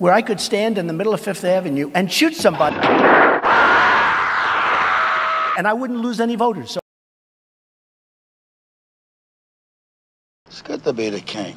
where I could stand in the middle of Fifth Avenue and shoot somebody. And I wouldn't lose any voters. So It's good to be the king.